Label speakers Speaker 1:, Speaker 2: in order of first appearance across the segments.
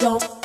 Speaker 1: don't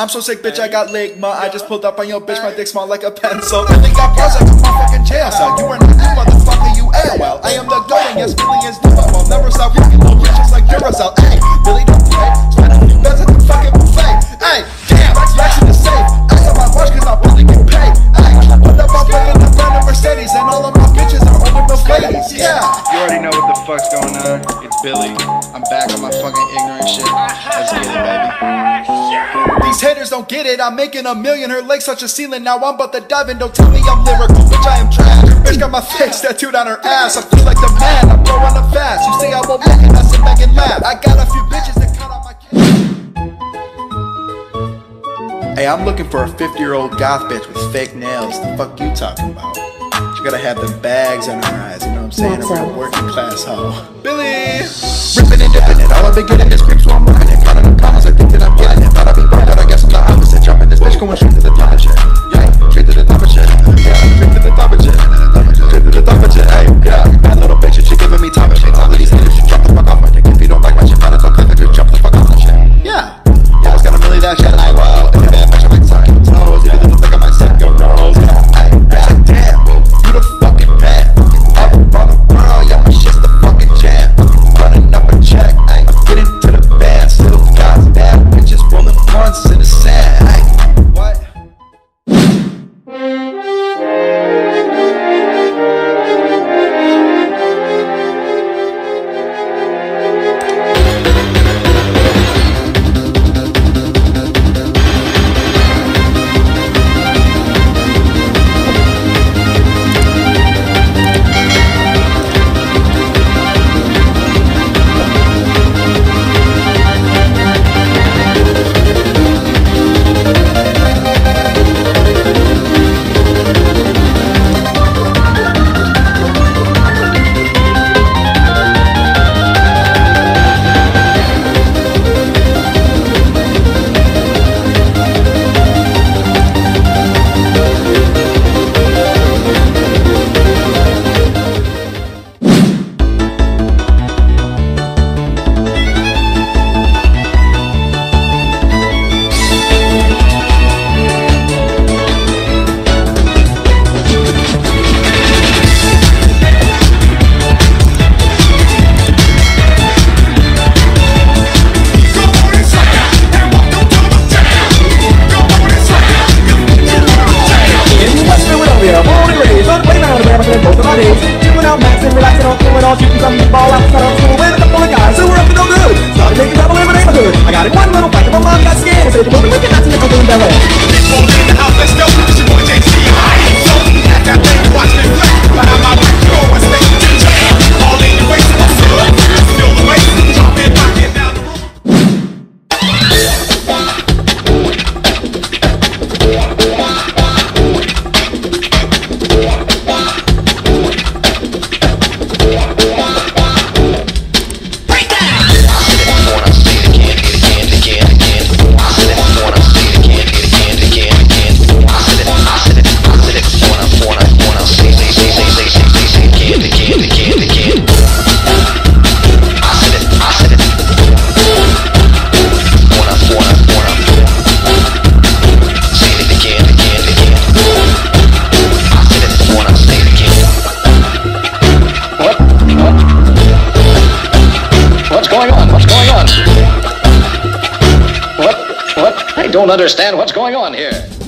Speaker 2: I'm so sick, bitch, I got ligma. I just pulled up on your bitch, my dick small like a pencil. I think I buzz, like a fucking jail cell. You are not new, motherfucker, you AOL. I am the goat, yes, millions do. I will never stop
Speaker 3: working, no
Speaker 2: bitch. haters don't get it. I'm making a million, her legs such a ceiling. Now I'm about to dive in. Don't tell me I'm lyrical, bitch. I am trash. Bitch got my face tattooed on her ass. I feel like the man. I'm growing up fast. You say I won't make it. I sit back and laugh. I got a few bitches that cut off my. Hey, I'm looking for a 50 year old goth bitch with fake nails. The fuck you talking about? She gotta have the bags on her eyes, you know what I'm saying?
Speaker 4: I'm
Speaker 2: a working class hoe. Billy! Ripping and dipping it, all I've been getting this cream, so I'm ripping it. Caught in the comments, I think go and shoot to the top. Don't
Speaker 5: understand what's going on here.